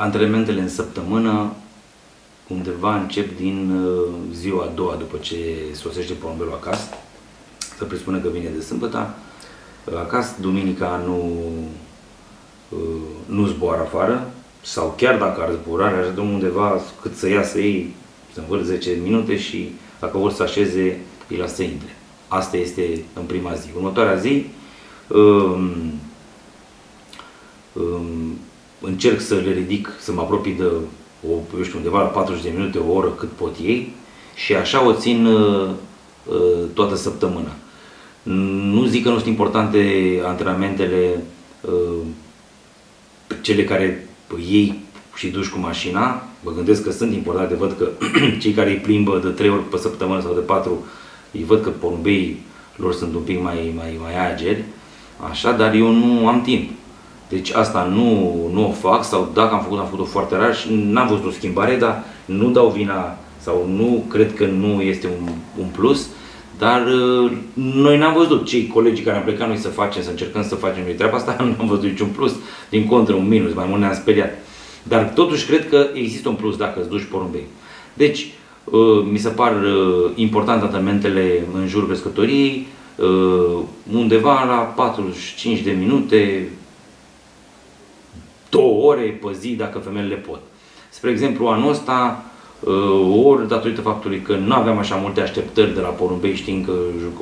antrenamentele în săptămână undeva încep din uh, ziua a doua după ce sosește porumbelul acasă. Să presupune că vine de sâmbătă. Acasă, duminica nu, uh, nu zboară afară, sau chiar dacă ar zbura, ar dăm undeva cât să iasă ei, să învârt 10 minute și dacă vor să așeze, îi lasă să intre. Asta este în prima zi. Următoarea zi, um, um, încerc să le ridic, să mă apropii de o, eu știu, undeva la 40 de minute, o oră cât pot ei și așa o țin uh, uh, toată săptămâna. Nu zic că nu sunt importante antrenamentele uh, cele care ei și duci cu mașina, mă gândesc că sunt importante, văd că cei care îi plimbă de 3 ori pe săptămână sau de 4, îi văd că porumbei lor sunt un pic mai, mai, mai ageri, așa, dar eu nu am timp. Deci asta nu, nu o fac sau dacă am făcut, am făcut-o foarte rar și n-am văzut o schimbare, dar nu dau vina sau nu cred că nu este un, un plus, dar uh, noi n-am văzut cei colegii care am plecat noi să facem, să încercăm să facem noi treaba asta, nu am văzut niciun plus, din contră un minus, mai mult ne-am speriat. Dar totuși cred că există un plus dacă îți duci porumbei. Deci, uh, mi se par uh, importante antrenamentele în jurul pescătoriei, undeva la 45 de minute, două ore pe zi dacă femeile pot. Spre exemplu, anul ăsta, uh, ori datorită faptului că nu aveam așa multe așteptări de la porumbei știind că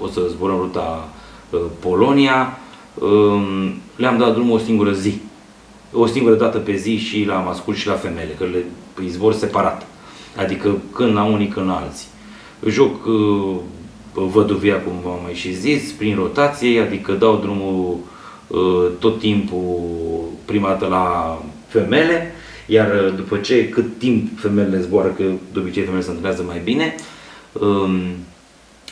o să zburăm ruta uh, Polonia, um, le-am dat drumul o singură zi. O singură dată pe zi și la mascul și la femele, că le zbor separat. Adică când la unii, când la alții. Joc uh, văduvia, cum v-am mai și zis, prin rotație, adică dau drumul tot timpul prima dată la femele, iar uh, după ce cât timp femelele zboară, că de obicei femelele se întâlnează mai bine, um,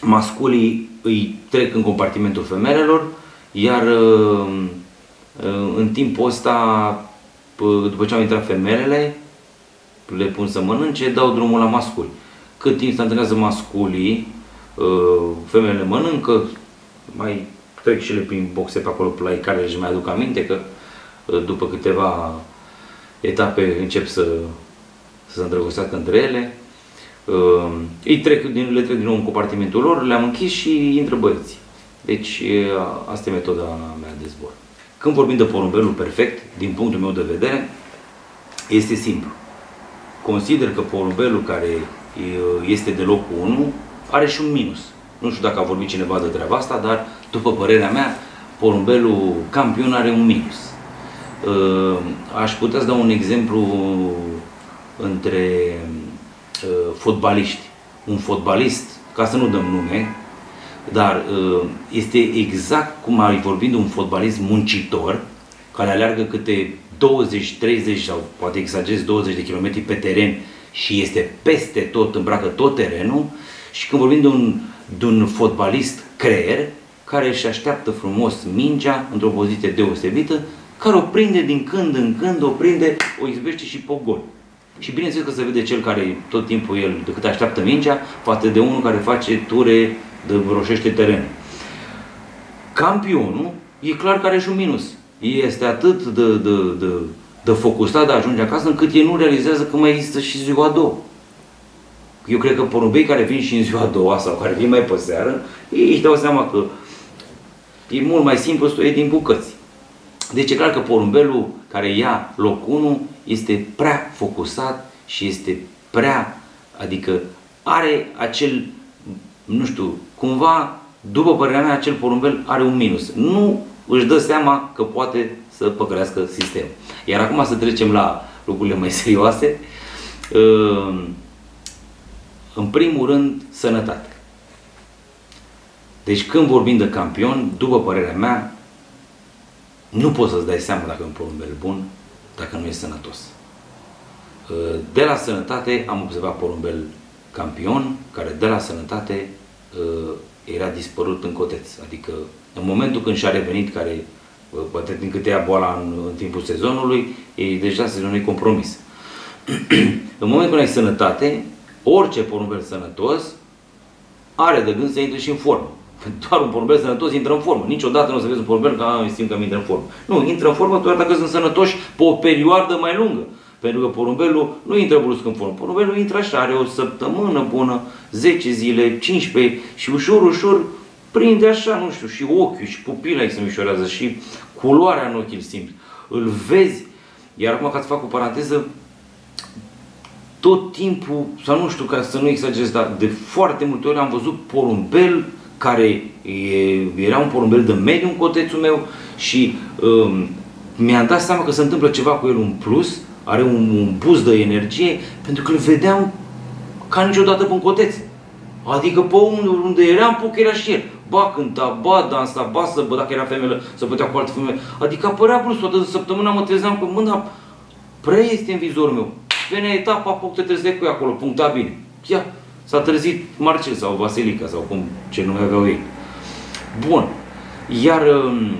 masculii îi trec în compartimentul femelelor, iar um, uh, în timpul ăsta, după ce au intrat femelele, le pun să mănânce, dau drumul la masculi. Cât timp se întâlnează masculii, uh, femelele mănâncă, mai trec și le prin boxe pe acolo la care își mai aduc aminte că după câteva etape încep să, să se îndrăgostească între ele. Uh, îi trec, le trec din nou în compartimentul lor, le-am închis și intră băieții. Deci asta e metoda mea de zbor. Când vorbim de porumbelul perfect, din punctul meu de vedere, este simplu. Consider că porumbelul care este de locul 1 are și un minus. Nu știu dacă a vorbit cineva de treaba asta, dar după părerea mea, porumbelul campion are un minus. Uh, aș putea să dau un exemplu între uh, fotbaliști. Un fotbalist, ca să nu dăm nume, dar uh, este exact cum ai vorbit de un fotbalist muncitor, care aleargă câte 20, 30 sau poate exagerez 20 de km pe teren și este peste tot, îmbracă tot terenul și când vorbim de un, de un fotbalist creier, care își așteaptă frumos mingea într-o poziție deosebită care o prinde din când în când, o prinde, o izbește și pe gol. Și bineînțeles că se vede cel care tot timpul el, de cât așteaptă mingea, față de unul care face ture de roșește teren. Campionul e clar că are și un minus. Este atât de, de, de, de focusat de a ajunge acasă, încât el nu realizează că mai există și ziua a doua. Eu cred că porumbei care vin și în ziua a doua sau care vin mai pe seară, ei își dau seama că e mult mai simplu să o iei din bucăți. Deci e clar că porumbelul care ia loc 1 este prea focusat și este prea, adică are acel, nu știu, cumva, după părerea mea, acel porumbel are un minus. Nu își dă seama că poate să păcălească sistemul. Iar acum să trecem la lucrurile mai serioase. Ehm, în primul rând, sănătate. Deci când vorbim de campion, după părerea mea, nu poți să-ți dai seama dacă e un porumbel bun, dacă nu e sănătos. Uh, de la sănătate am observat porumbel campion, care de la sănătate uh, era dispărut în coteț. Adică în momentul când și-a revenit, care uh, poate din câte ia boala în, în timpul sezonului, e deja sezonul e compromis. în momentul când ai sănătate, orice porumbel sănătos are de gând să intre și în formă. Doar un porumbel sănătos intră în formă. Niciodată nu o să vezi un porumbel că simt că intră în formă. Nu, intră în formă doar dacă sunt sănătoși pe o perioadă mai lungă. Pentru că porumbelul nu intră brusc în formă. Porumbelul intră așa, are o săptămână bună, 10 zile, 15 și ușor, ușor prinde așa, nu știu, și ochiul, și pupila îi se mișorează, și culoarea în ochi îl simți. Îl vezi. Iar acum, ca să fac o paranteză, tot timpul, sau nu știu, ca să nu exagerez, dar de foarte multe ori am văzut porumbel care era un porumbel de mediu în cotețul meu și um, mi-am dat seama că se întâmplă ceva cu el un plus, are un, un boost de energie, pentru că îl vedeam ca niciodată pe un coteț. Adică pe unde, unde era în puc era și el. Ba cânta, ba dansa, ba să, bă, dacă era femeie, să putea cu alte femei. Adică apărea brusc, toată săptămâna mă trezeam cu mâna prea este în vizorul meu. Venea etapa, apuc te trezeai cu ea acolo, puncta bine. Ia, s-a trezit Marcel sau Vasilica sau cum, ce nume aveau ei. Bun. Iar um,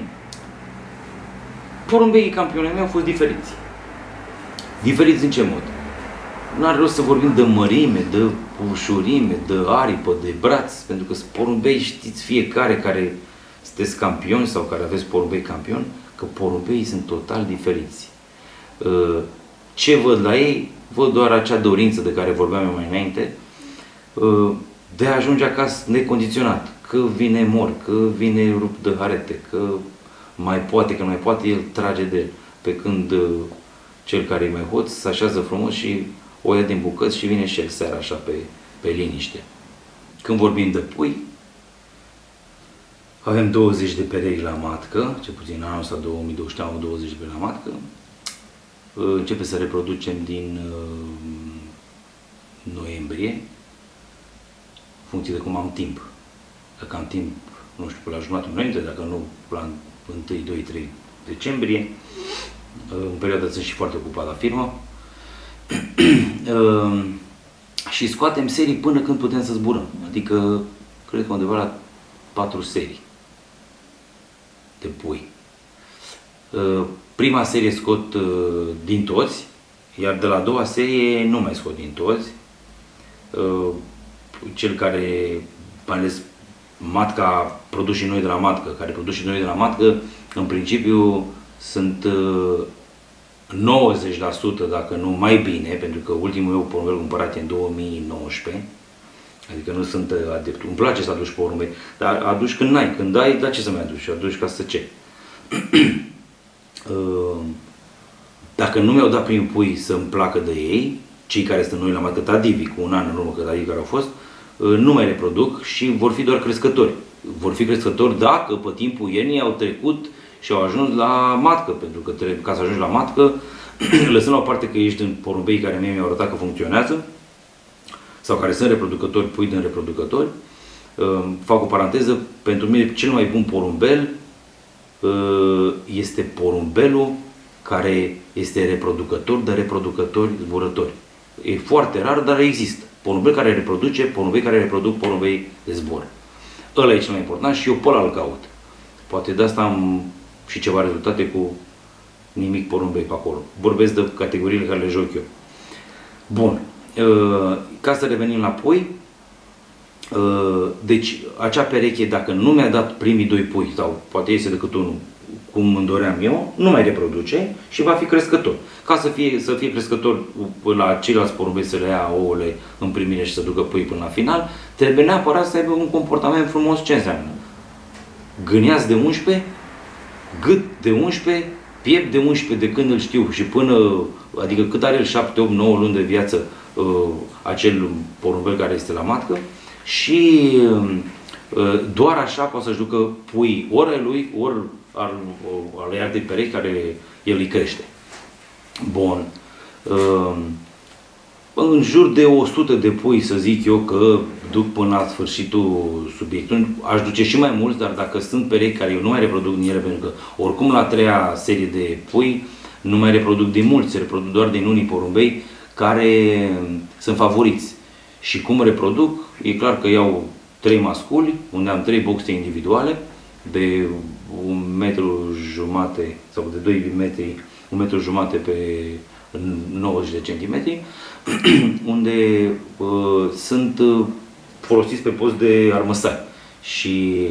porumbeii campionii mei au fost diferiți. Diferiți în ce mod? Nu are rost să vorbim de mărime, de ușurime, de aripă, de braț, pentru că porumbei știți fiecare care sunteți campioni sau care aveți porumbei campioni, că porumbeii sunt total diferiți. Uh, ce văd la ei? Văd doar acea dorință de care vorbeam mai înainte, uh, de a ajunge acasă necondiționat. Că vine mor, că vine rupt de harete, că mai poate, că mai poate, el trage de el. Pe când uh, cel care e mai hoț se așează frumos și o ia din bucăți și vine și el seara așa pe, pe liniște. Când vorbim de pui, avem 20 de perechi la matcă, ce puțin anul ăsta 2020 am 20 de perechi la matcă. Începe să reproducem din uh, noiembrie, în funcție de cum am timp. Dacă am timp, nu știu, la jumătatea noiembrie, dacă nu, la 1, 2, 3 decembrie. În perioada sunt și foarte ocupat la firmă. Ehm, și scoatem serii până când putem să zburăm. Adică, cred că undeva la patru serii de pui. Ehm, prima serie scot ehm, din toți, iar de la a doua serie nu mai scot din toți. Cel care, mai ales matca, produși noi de la matcă, care produși noi de la matcă, în principiu sunt 90% dacă nu mai bine, pentru că ultimul meu porumbel cumpărat e în 2019, adică nu sunt adept. Îmi place să aduci porumbei, dar aduci când n-ai, când ai, dar ce să mai aduci? Aduci ca să ce? Uh, dacă nu mi-au dat prin pui să-mi placă de ei, cei care sunt noi la matăta Divi, cu un an în urmă cât care au fost, uh, nu mai reproduc și vor fi doar crescători. Vor fi crescători dacă pe timpul iernii au trecut și au ajuns la matcă, pentru că trebuie, ca să ajungi la matcă, lăsând la o parte că ești în porumbei care mie mi-au arătat că funcționează, sau care sunt reproducători, pui din reproducători, uh, fac o paranteză, pentru mine cel mai bun porumbel uh, este porumbelul care este reproducător de reproducători zburători. E foarte rar, dar există. Porumbel care reproduce, porumbei care reproduc porumbei de zbor. Ăla e cel mai important și eu pe ăla îl caut. Poate de asta am și ceva rezultate cu nimic porumbei pe acolo. Vorbesc de categoriile care le joc eu. Bun. Uh, ca să revenim la pui, uh, deci acea pereche, dacă nu mi-a dat primii doi pui, sau poate iese decât unul, cum îmi doream eu, nu mai reproduce și va fi crescător. Ca să fie, să fie crescător la ceilalți porumbei să le ia ouăle în primire și să ducă pui până la final, trebuie neapărat să aibă un comportament frumos. Ce înseamnă? Gâneați de 11, gât de 11, piept de 11 de când îl știu și până, adică cât are el 7, 8, 9 luni de viață uh, acel porumbel care este la matcă și uh, doar așa poate să-și ducă pui ori al lui, ori al, al alte perechi care el îi crește. Bun. Uh, în jur de 100 de pui, să zic eu, că duc până la sfârșitul subiectului. Aș duce și mai mulți, dar dacă sunt perechi care eu nu mai reproduc din ele, pentru că oricum la treia serie de pui nu mai reproduc din mulți, se reproduc doar din unii porumbei care sunt favoriți. Și cum reproduc, e clar că iau trei masculi, unde am trei boxe individuale, de un metru jumate sau de 2 metri, un metru jumate pe 90 de centimetri, unde uh, sunt uh, folosiți pe post de armăsari și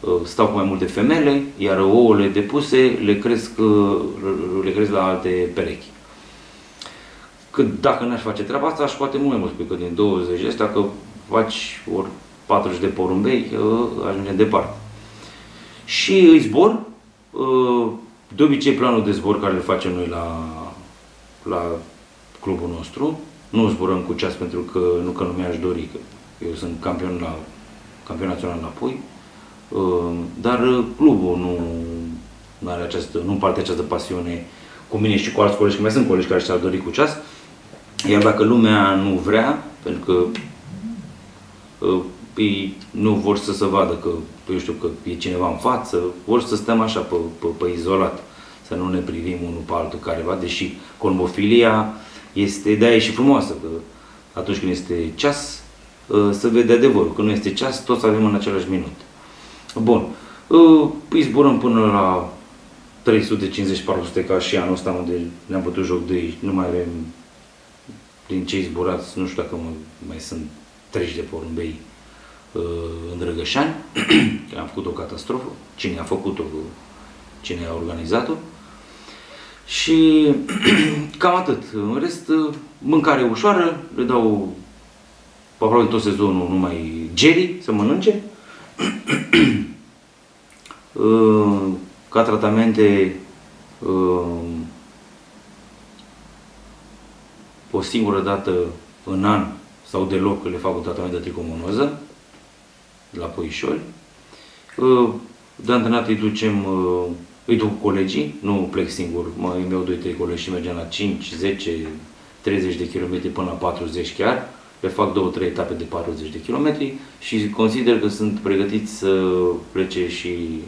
uh, stau cu mai multe femele, iar ouăle depuse le cresc, uh, le cresc la alte perechi. că dacă n-aș face treaba asta, aș scoate mult mai mult, că din 20 de astea, că faci ori 40 de porumbei, ajunge departe. Și îi zbor, de obicei planul de zbor care le facem noi la, la clubul nostru, nu zburăm cu ceas pentru că nu că nu mi-aș dori, că eu sunt campion la campion național la pui, dar clubul nu, nu are această, nu împarte această pasiune cu mine și cu alți colegi, că mai sunt colegi care și-ar dori cu ceas, iar dacă lumea nu vrea, pentru că uh, ei nu vor să se vadă că, eu știu, că e cineva în față, vor să stăm așa pe, pe, pe izolat, să nu ne privim unul pe altul careva, deși colmofilia este, de e și frumoasă, că atunci când este ceas, uh, să vede adevărul, că nu este ceas, toți avem în același minut. Bun, uh, îi zburăm până la 350-400 ca și anul ăsta unde ne-am bătut joc de ei, nu mai avem din cei zburați, nu știu dacă mai sunt 30 de porumbei. uh, în Drăgășani, că am făcut o catastrofă, cine a făcut-o, cine a organizat-o. Și cam atât. În rest, uh, mâncare ușoară, le dau aproape tot sezonul numai geri să mănânce. Uh, ca tratamente o singură dată în an sau deloc le fac un tratament de tricomonoză la poișori. De antrenat îi ducem, îi duc colegii, nu plec singur, mai îmi iau 2-3 colegi și mergem la 5, 10, 30 de km până la 40 chiar. Le fac 2-3 etape de 40 de km și consider că sunt pregătiți să plece și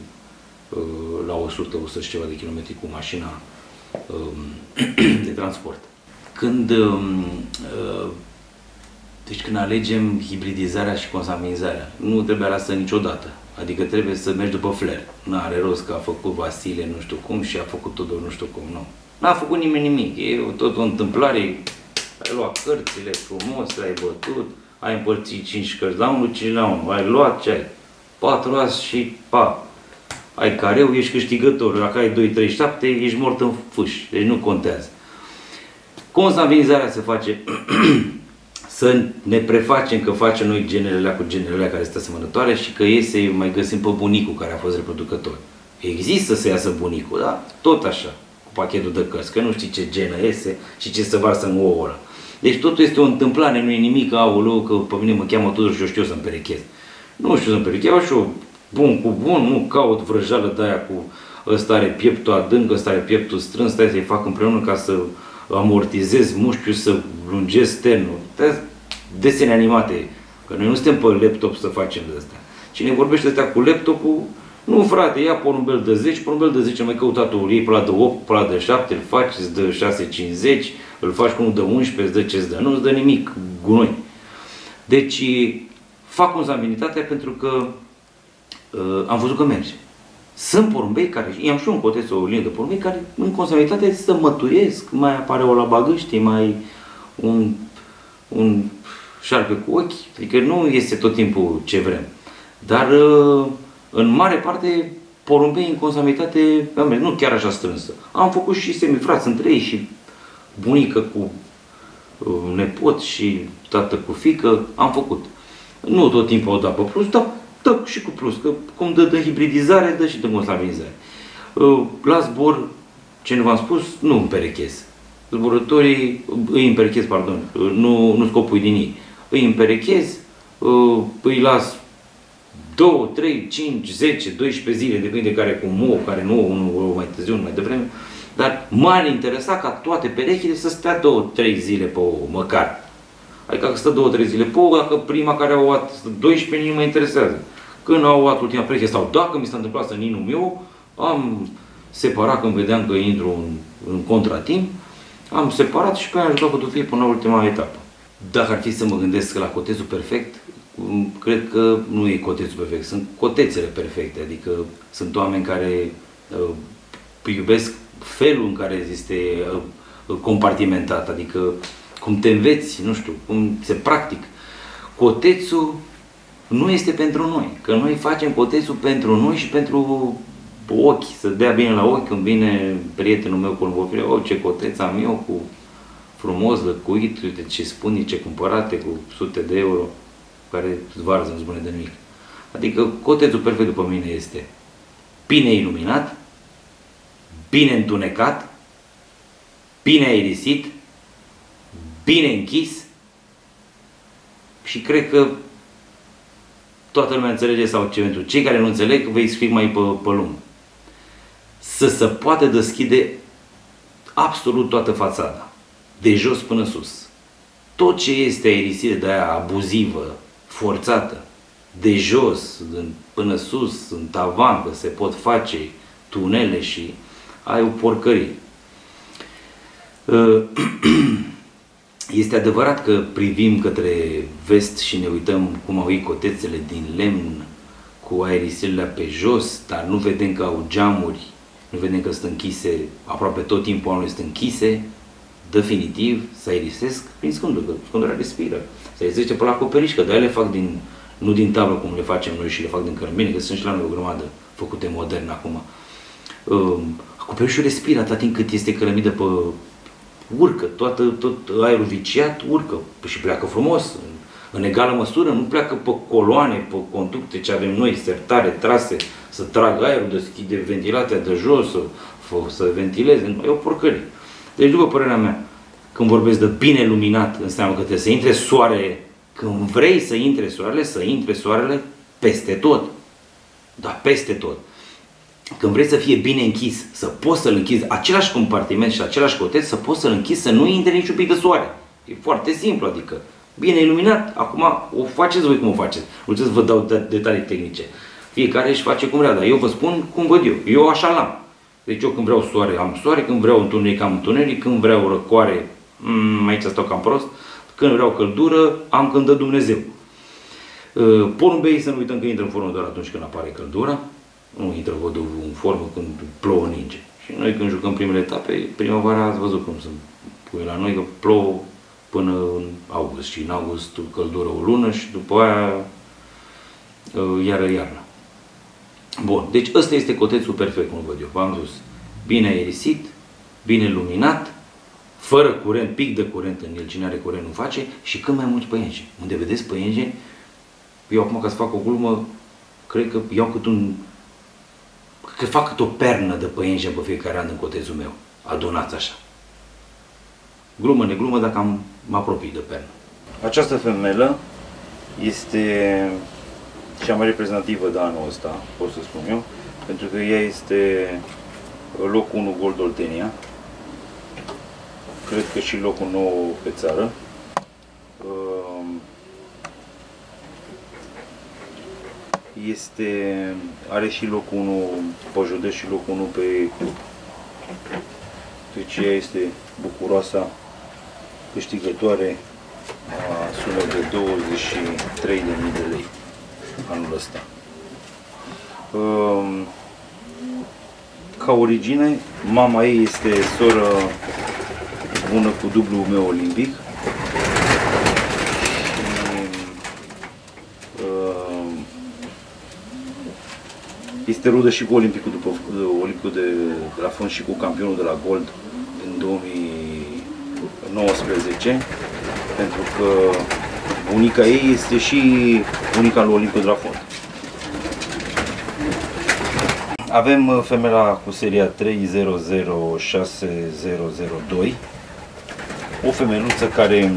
la 100, 100 și ceva de kilometri cu mașina de transport. Când, um, uh, deci când alegem hibridizarea și consanguinizarea, nu trebuie lasă niciodată. Adică trebuie să mergi după flair. Nu are rost că a făcut Vasile nu știu cum și a făcut Tudor nu știu cum, nu. N-a făcut nimeni nimic. E tot o întâmplare. Ai luat cărțile frumos, le-ai bătut, ai împărțit 5 cărți la unul, 5 la unul, ai luat ce ai? 4 azi și pa. Ai careu, ești câștigător. Dacă ai 2, 3, 7, ești mort în fâș. Deci nu contează. Consanguinizarea se face să ne prefacem că facem noi genele cu genele care sunt asemănătoare și că iese mai găsim pe bunicul care a fost reproducător. Există să iasă bunicul, da? Tot așa, cu pachetul de cărți, că nu știi ce genă iese și ce se varsă în ouă ăla. Deci totul este o întâmplare, nu e nimic, aoleu, că pe mine mă cheamă Tudor și eu știu să-mi perechez. Nu știu să-mi perechez, și eu bun cu bun, nu caut vrăjală de aia cu ăsta are pieptul adânc, ăsta are pieptul strâns, stai să-i fac împreună ca să amortizez mușchiul, să lungesc sternul. Desene animate, că noi nu suntem pe laptop să facem de asta. Cine vorbește astea cu laptopul, nu frate, ia porumbel de 10, porumbel de 10, mai căutatul, iei pe la de 8, pe la de 7, îl faci, îți dă 6,50, îl faci cu unul de 11, îți dă ce îți dă, nu îți dă nimic, gunoi. Deci, fac consanguinitatea pentru că uh, am văzut că merge. Sunt porumbei care, i-am și un coteț, o linie de porumbei care în consanguinitate să mătuiesc, mai apare o la bagăște, mai un, un șarpe cu ochi, adică nu este tot timpul ce vrem. Dar uh, în mare parte porumbei în consanguinitate, nu chiar așa strânsă. Am făcut și semifrați între ei și bunică cu uh, nepot și tată cu fică, am făcut. Nu tot timpul au dat pe plus, dar dă și cu plus, că cum dă de hibridizare, dă și de consanguinizare. Uh, la zbor, ce nu v-am spus, nu împerechez. Zburătorii îi împerechez, pardon, uh, nu, nu scopul din ei. Îi împerechez, uh, îi las 2, 3, 5, 10, 12 zile, depinde care cu mou, care nu, unul mai târziu, unul mai devreme. Dar m-ar interesa ca toate perechile să stea 2-3 zile pe ouă, măcar. Adică că stă două, trei zile pe dacă prima care au luat 12 nu mă interesează. Când au luat ultima pereche sau dacă mi s-a întâmplat să ninul meu, am separat când vedeam că intru în, în contratimp, am separat și pe aia am jucat cu fie până la ultima etapă. Dacă ar fi să mă gândesc la cotețul perfect, cred că nu e cotețul perfect, sunt cotețele perfecte, adică sunt oameni care uh, iubesc felul în care este uh, compartimentat, adică cum te înveți, nu știu, cum se practic. Cotețul nu este pentru noi, că noi facem cotețul pentru noi și pentru ochi, să dea bine la ochi când vine prietenul meu cu o oh ce coteț am eu cu frumos, lăcuit, uite ce spune, ce cumpărate cu sute de euro, care varză, nu spune de nimic. Adică cotețul perfect după mine este bine iluminat, bine întunecat, bine aerisit, bine închis și cred că toată lumea înțelege sau ce pentru cei care nu înțeleg, vă explic mai pe, pe lung. Să se poată deschide absolut toată fațada, de jos până sus. Tot ce este aerisit de aia abuzivă, forțată, de jos până sus, în tavan, că se pot face tunele și ai o porcărie. Este adevărat că privim către vest și ne uităm cum au cotețele din lemn cu aerisirile pe jos, dar nu vedem că au geamuri, nu vedem că sunt închise, aproape tot timpul anului sunt închise, definitiv, să aerisesc prin scândură, că scândura respiră. Se aerisește pe la acoperiș, că de le fac din, nu din tablă cum le facem noi și le fac din cărămine, că sunt și la noi o grămadă făcute modern acum. Um, acoperișul respiră atât timp cât este cărămidă pe urcă, toată, tot aerul viciat urcă și pleacă frumos, în, în egală măsură, nu pleacă pe coloane, pe conducte ce avem noi, sertare, trase, să tragă aerul, deschide ventilația de jos, să, să ventileze, e o porcărie. Deci, după părerea mea, când vorbesc de bine luminat, înseamnă că trebuie să intre soarele, când vrei să intre soarele, să intre soarele peste tot. Dar peste tot când vrei să fie bine închis, să poți să-l închizi, același compartiment și același coteț, să poți să-l închizi, să nu intre niciun pic de soare. E foarte simplu, adică bine iluminat, acum o faceți voi cum o faceți. Nu să vă dau detalii tehnice. Fiecare își face cum vrea, dar eu vă spun cum văd eu. Eu așa l-am. Deci eu când vreau soare am soare, când vreau întuneric am întuneric, când vreau răcoare, mm, aici stau cam prost, când vreau căldură, am când dă Dumnezeu. Uh, porumbei să nu uităm că intră în formă doar atunci când apare căldura, nu intră vodul în formă când plouă ninge. Și noi când jucăm primele etape, primăvara ați văzut cum sunt pui la noi, că plouă până în august și în august căldură o lună și după aia uh, iară iarnă. Bun, deci ăsta este cotețul perfect, cum văd eu. V-am zis, bine aerisit, bine luminat, fără curent, pic de curent în el, cine are curent nu face și cât mai mulți păienje. Unde vedeți păienje, eu acum ca să fac o glumă, cred că iau cât un că fac cât o pernă de păienje pe fiecare an în cotezul meu, adunați așa. Glumă, neglumă, dacă am, mă apropii de pernă. Această femelă este cea mai reprezentativă de anul ăsta, pot să spun eu, pentru că ea este locul 1 Gold Oltenia, cred că și locul 9 pe țară. este, are și locul 1 pe județ și locul 1 pe deci ea este bucuroasa câștigătoare a sumă de 23.000 de lei anul ăsta. Um, ca origine, mama ei este soră bună cu dublu meu olimpic, Este rudă și cu Olimpicul, după, Olimpicul de, de la fond și cu campionul de la Gold în 2019, pentru că unica ei este și unica lui Olimpicul de la fond. Avem uh, femela cu seria 300602, o femeluță care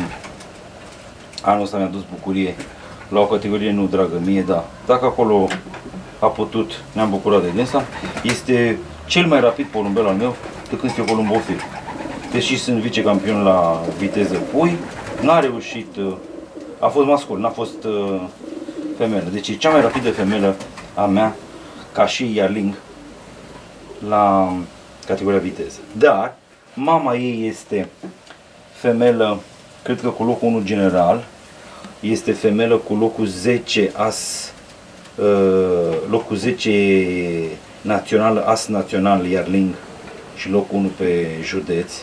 anul ăsta mi-a dus bucurie la o categorie nu dragă mie, da. Dacă acolo a putut, ne-am bucurat de dânsa. Este cel mai rapid porumbel al meu de când este columbofil. Deși sunt vicecampion la viteză pui, n-a reușit, a fost mascul, n-a fost uh, femelă. Deci e cea mai rapidă femelă a mea, ca și Yarling, la categoria viteză. Dar mama ei este femelă, cred că cu locul 1 general, este femelă cu locul 10 as Uh, locul 10 național, as național Iarling și locul 1 pe județ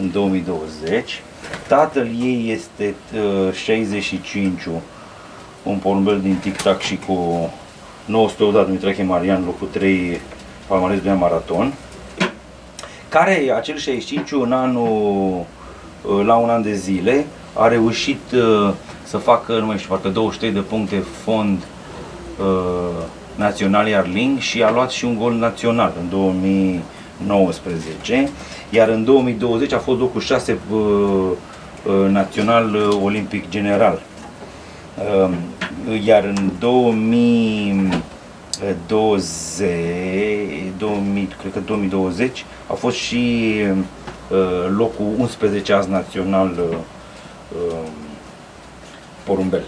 în 2020. Tatăl ei este uh, 65 un porumbel din tic-tac și cu 900 Dumitrache Marian, locul 3 palmares de maraton, care acel 65 în anul uh, la un an de zile, a reușit uh, să facă, nu mai știu, parcă 23 de puncte fond uh, național Iarling și a luat și un gol național în 2019, iar în 2020 a fost locul 6 uh, uh, național uh, olimpic general. Uh, iar în 2020, 2000, cred că 2020 a fost și uh, locul 11 azi național uh, uh, porumbel.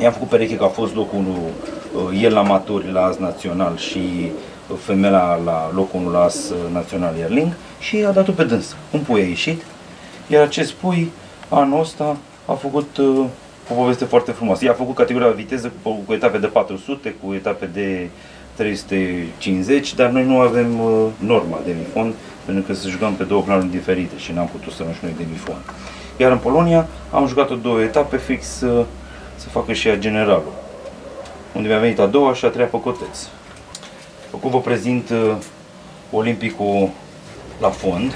I-am făcut pereche că a fost locul 1 uh, el la maturi la azi național și femeia la locul 1 la as național Ierling și a dat-o pe dâns. Un pui a ieșit, iar acest pui anul ăsta a făcut uh, o poveste foarte frumoasă. Ea a făcut categoria viteză cu, cu etape de 400, cu etape de 350, dar noi nu avem uh, norma de mifon, pentru că să jucăm pe două planuri diferite și n-am putut să și noi de mifon. Iar în Polonia am jucat-o două etape fix uh, să facă și ea generalul, unde mi-a venit a doua și a treia pe coteț. Acum vă prezint uh, Olimpicul la fond.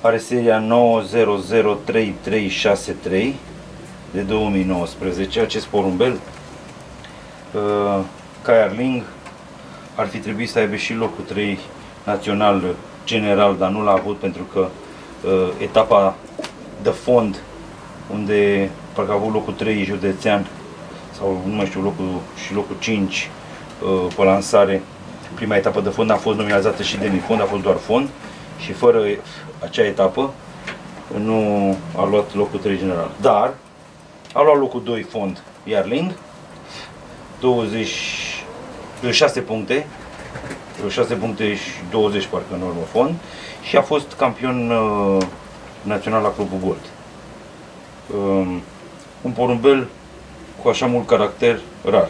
Are seria 90033363 de 2019, acest porumbel. Uh, Arling ar fi trebuit să aibă și locul 3 național general, dar nu l-a avut pentru că uh, etapa de fond, unde parcă a avut locul 3 județean, sau nu mai știu, locul, și locul 5 uh, pe lansare, prima etapă de fond a fost nominalizată și demi-fond, a fost doar fond și fără acea etapă nu a luat locul 3 general. Dar a luat locul 2 fond Iarlind, 20, 6 puncte, 6 puncte și 20 parcă în urmă fond și a fost campion uh, național la Clubul Gold. Um, un porumbel cu așa mult caracter rar.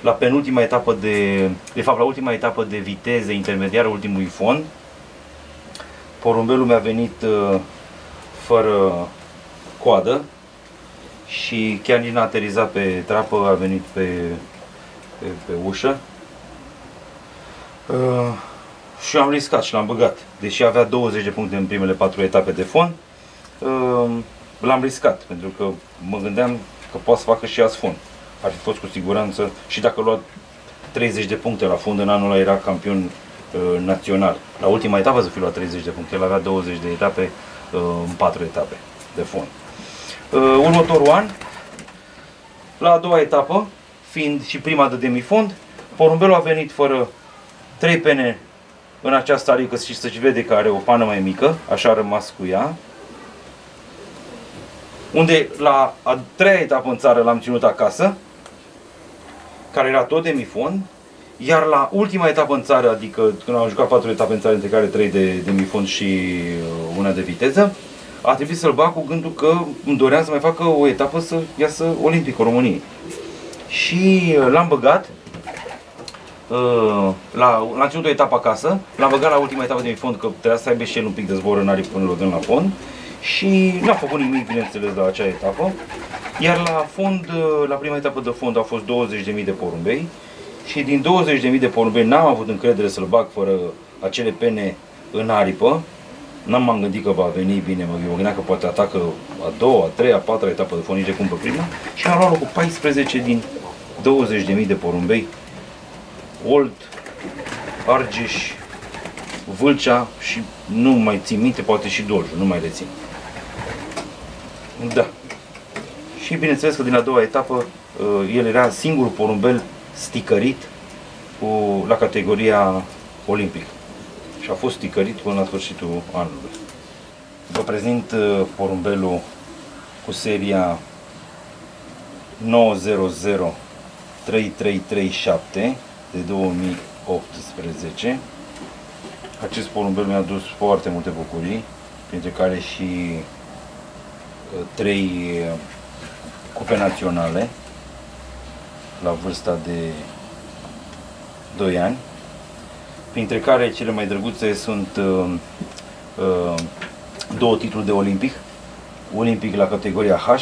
La penultima etapă de, de fapt la ultima etapă de viteză intermediară ultimului fond, porumbelul mi-a venit uh, fără coadă și chiar nici n-a aterizat pe trapă, a venit pe, pe, pe ușă. Uh, și am riscat și l-am băgat. Deși avea 20 de puncte în primele patru etape de fond, uh, l-am riscat, pentru că mă gândeam că poate să facă și azi fond. Ar fi fost cu siguranță și dacă lua 30 de puncte la fund, în anul ăla era campion uh, național. La ultima etapă să fi luat 30 de puncte, el avea 20 de etape uh, în 4 etape de fond. Uh, următorul an, la a doua etapă, fiind și prima de demifond, porumbelul a venit fără 3 pene în această arică și să-și vede că are o pană mai mică, așa a rămas cu ea, unde la a treia etapă în țară l-am ținut acasă, care era tot demifond, iar la ultima etapă în țară, adică când am jucat patru etape în țară, între care trei de demifond și uh, una de viteză, a trebuit să-l bag cu gândul că îmi doream să mai facă o etapă să iasă Olimpic României. Și uh, l-am băgat, uh, la, l-am ținut o etapă acasă, l-am băgat la ultima etapă de fond, că trebuia să aibă și el un pic de zbor în aripi până l la fond și n-a făcut nimic, bineînțeles, la acea etapă. Iar la fond, la prima etapă de fond, au fost 20.000 de porumbei și din 20.000 de porumbei n-am avut încredere să-l bag fără acele pene în aripă. N-am m-am gândit că va veni bine, mă, gândeam că poate atacă a doua, a treia, a patra etapă de fond, nici de cum pe prima. Și am luat locul 14 din 20.000 de porumbei. Old, Argeș, Vâlcea și nu mai țin minte, poate și Dolju, nu mai rețin. Da. Și bineînțeles că din a doua etapă uh, el era singurul porumbel sticărit cu, la categoria olimpică. Și a fost sticărit până la sfârșitul anului. Vă prezint uh, porumbelul cu seria 900 3337 de 2018. Acest porumbel mi-a dus foarte multe bucurii, printre care și trei uh, cupe naționale la vârsta de 2 ani, printre care cele mai drăguțe sunt uh, uh, două titluri de olimpic, olimpic la categoria H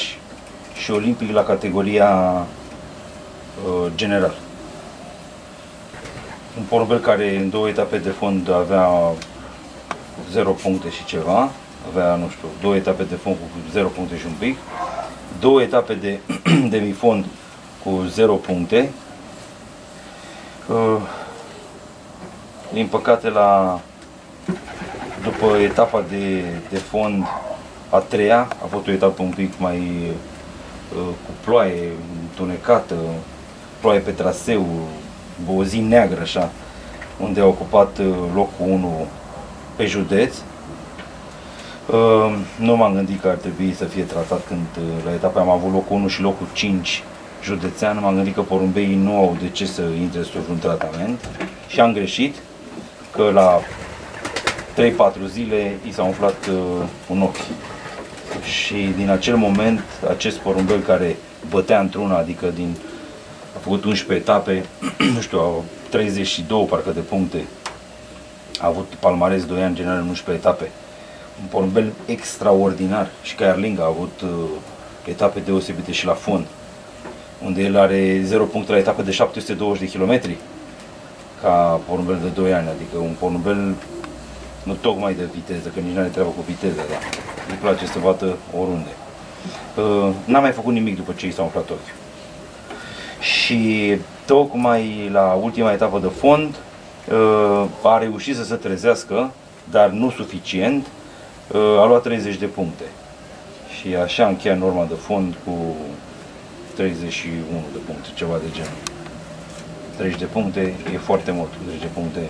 și olimpic la categoria uh, general. Un porumbel care în două etape de fond avea 0 puncte și ceva, avea, nu știu, două etape de fond cu 0 puncte și un pic, două etape de demifond cu 0 puncte. Uh, din păcate, la, după etapa de, de fond a treia, a fost o etapă un pic mai uh, cu ploaie întunecată, ploaie pe traseu, o zi neagră așa, unde a ocupat uh, locul 1 pe județ. Uh, nu m-am gândit că ar trebui să fie tratat când uh, la etapa am avut locul 1 și locul 5 județean, m-am gândit că porumbeii nu au de ce să intre sub un tratament și am greșit că la 3-4 zile i s-a umflat uh, un ochi. Și din acel moment, acest porumbel care bătea într-una, adică din, a făcut 11 etape, nu știu, 32 parcă de puncte, a avut palmares 2 ani general în 11 etape. Un porumbel extraordinar și Caerling a avut uh, etape deosebite și la fond, unde el are 0 puncte la etape de 720 de kilometri ca porumbel de 2 ani, adică un porumbel nu tocmai de viteză, că nici nu are treabă cu viteză, dar îi place să bată oriunde. Uh, n-am mai făcut nimic după ce i s-a umflat ochiul. Și tocmai la ultima etapă de fond uh, a reușit să se trezească, dar nu suficient, uh, a luat 30 de puncte. Și așa încheia norma de fond cu 31 de puncte, ceva de genul. 30 de puncte e foarte mult, 30 de puncte